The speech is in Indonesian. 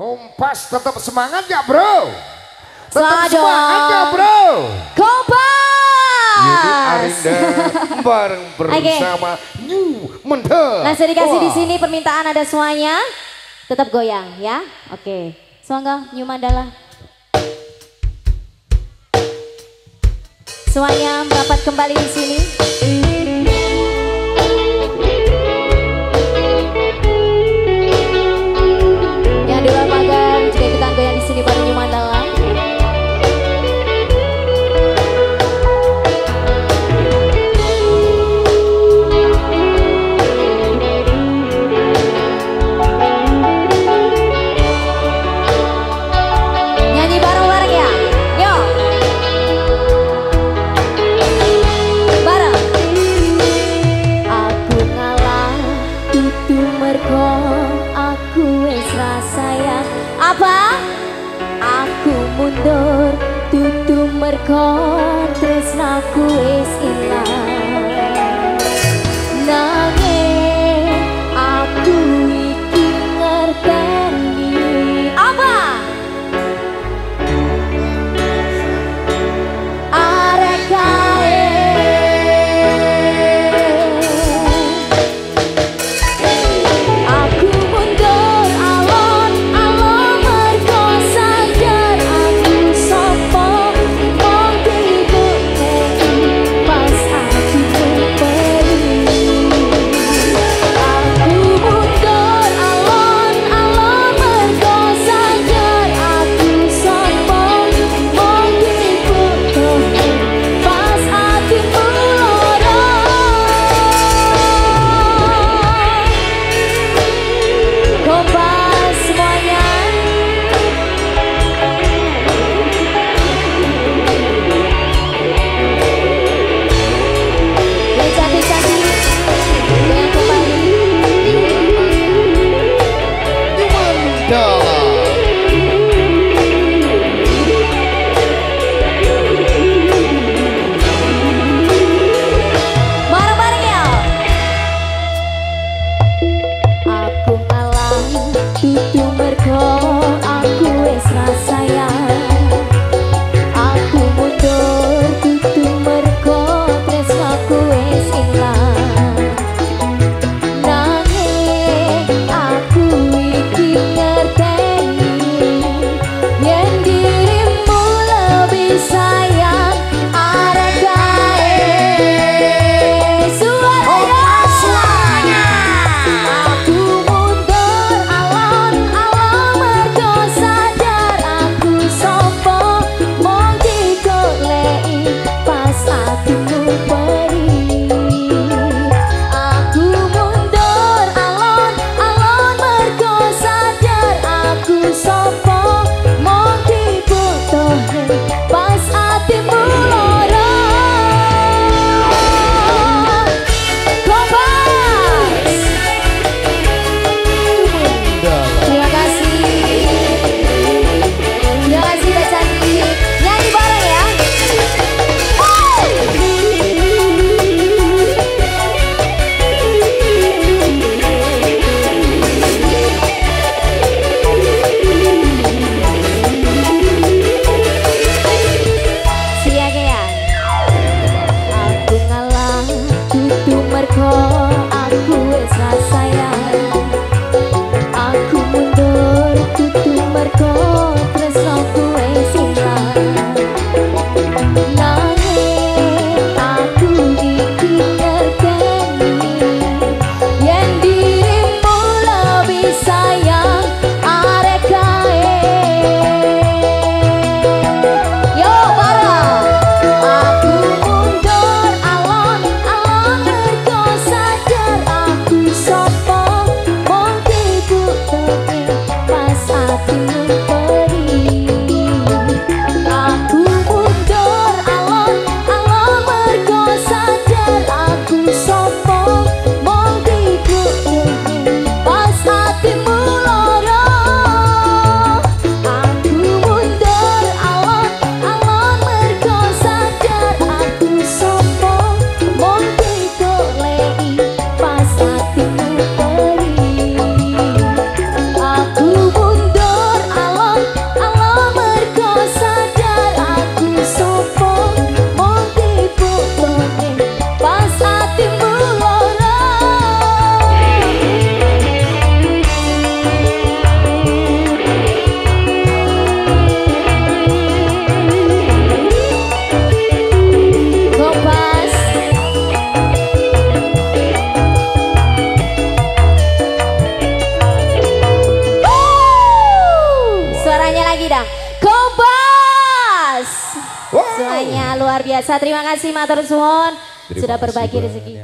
Kompas tetap semangat ya bro. Tetap semangat ya bro. Kompas. Yudi Arinda bareng bersama New Mentel. Langsung dikasih Wah. di sini permintaan ada semuanya. Tetap goyang ya. Oke. Semoga New Mandala. Semuanya merapat kembali di sini. Mergo tresnaku wis ilang. Kobas. Wow. Semuanya luar biasa. Terima kasih Matur Suwon sudah berbagi rezeki.